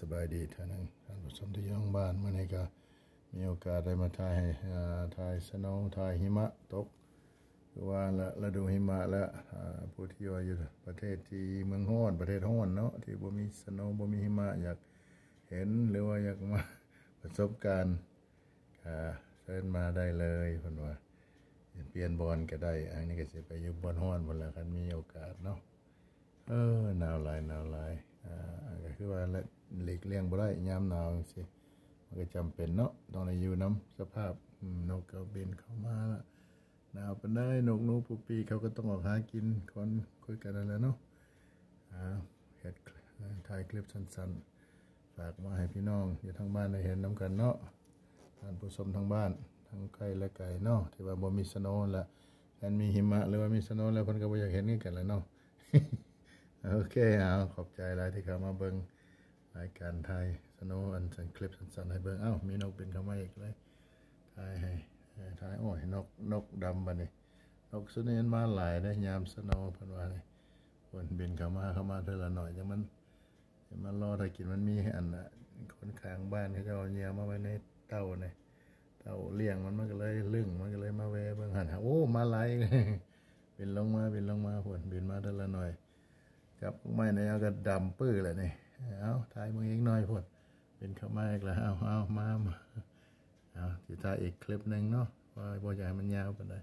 สบายดีท่านนึงท่านผู้ชมที่อยู่ทางบ้านเมื่อนี้ก็มีโอกาสได้มาถ่ายให้อ่าถ่ายสโนว์ถ่ายหิมะตกคือว่าละฤดูหิมะและผู้ที่ว่าอยู่ประเทศที่เมืองฮ้อนประเทศฮ้อนเนาะที่บ่มีสโนว์บ่มีหิมะอยากเห็นหรือว่าอยากมาประสบการณ์เชิญมาได้เลยเพิ่นว่าเปลี่ยนบอลก็ได้ อันนี้ก็สิไปอยู่บอลฮ้อนพุ่นละคันมีโอกาสเนาะเออหนาวหลายหนาวหลายอ่า คือว่าละหลีกเลี่ยงบ่ได้ยามหนาวจังซี่มันก็จำเป็นเนาะต้องได้อยู่นํสภาพนกเก็บินเข้ามาละหนาวปานใดนกนูปูปีเขาก็ต้องออกหากินคนคุยกันนั่นแหละเนาะอ่าเฮ็ดถ่ายคลิปสั้นๆ ฝากมาให้พี่น้องอยู่ทางบ้านได้เห็นนํกันเนาะท่านผู้ชมทางบ้านทั้งไกลและไกลเนาะที่ว่าบ่มีสโนว์ละแทนมีหิมะหรือว่ามีสโนว์แล้วเพิ่นก็บ่อยากเห็นกันแล้วเนาะโอเคเอาขอบใจหลายที่เข้ามาเบิ่ง รายการไทยสโนอันสันคลิปสั้นให้เบิ่งเอ้ามีนกบินเข้ามาอีกเลยถ่ายให้ให้ถ่ายโอ้ยนกนกดำบัดนี้นกสุนีนมาหลายได้ยามสโนว์เพิ่นว่านี่เพิ่นบินเข้ามาเข้ามาเทื่อละหน่อยจังมันจังมันรอถ้ากินมันมีอันน่ะคนข้างบ้านเขาจะเอาเหยื่อมาไว้ในเต้านี่ยเต้าเลี้ยงมันมันก็เลยลึ่งมันก็เลยมาแวะเบิ่งหั่นโอ้มาหลายบินลงมาบินลงมาเพิ่นบินมาเทื่อละหน่อยจับไม่ในเอาก็ดำปื้อเลยนี่ เอาถ่ายมึงอีกหน่อยพดเป็นเข้ามาอีกแล้วเอาเอามามาเอาจะถ่ายอีกคลิปหนึ่งเนาะว่าบ่อยากให้มันยาวปานเลย